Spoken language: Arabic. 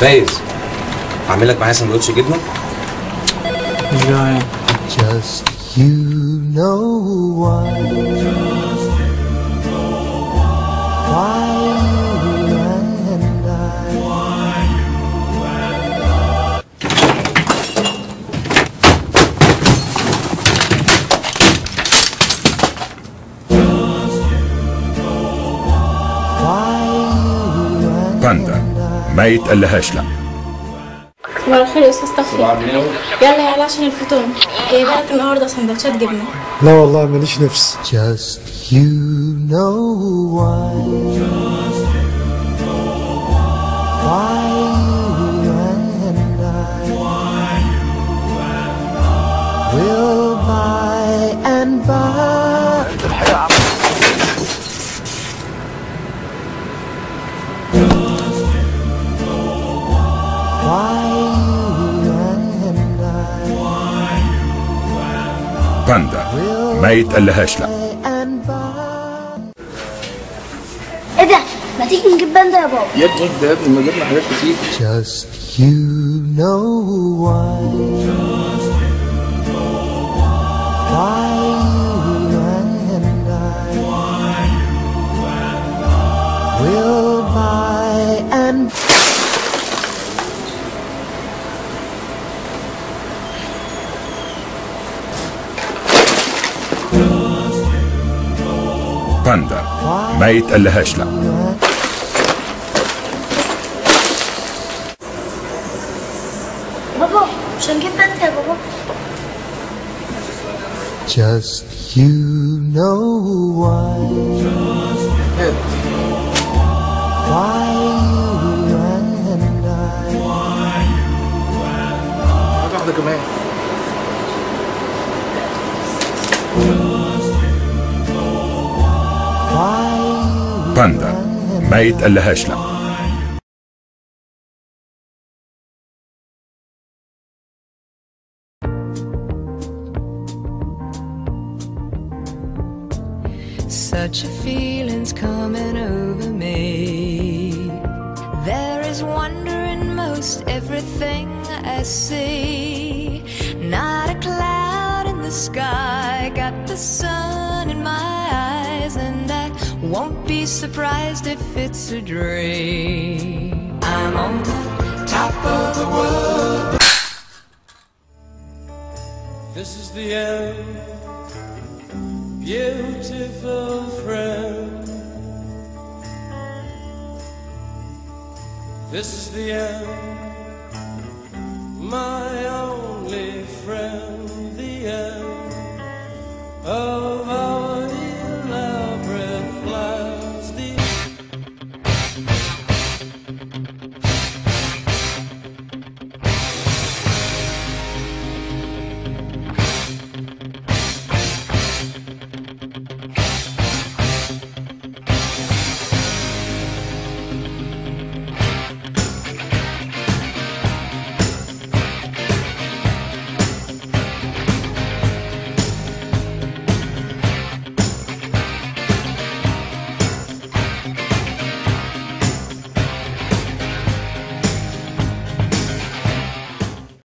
فايز اعمل لك معايا سندوتش جبنه مش جعان Just you know why. Why you and I. Why you and باندا ما يتقلهاش لا. صباح الخير يا أستاذ توفيق يلا يا علا عشان الفطور جايبه لك النهارده سندوتشات جبنة. لا والله ماليش نفس. Just you know. Why. باندا ما يتقلهاش لا. إيه ده؟ ما تيجي نجيب باندا يا بابا يا ابني ده يا ابني ما جبنا حاجات كتير Just you know why. Why باندا. ما يتقلهاش لا بابا مش هنجيب باندا يا بابا. Just you know why. Why you and I. حاجة واحدة كمان why باندا ما يتقلهاش لا Such a feeling's coming over me. There is wonder in most everything I see. Not a cloud in the sky, got the sun in my eyes, and I won't be surprised if it's a dream. I'm on the top of the world. This is the end, beautiful friend. This is the end,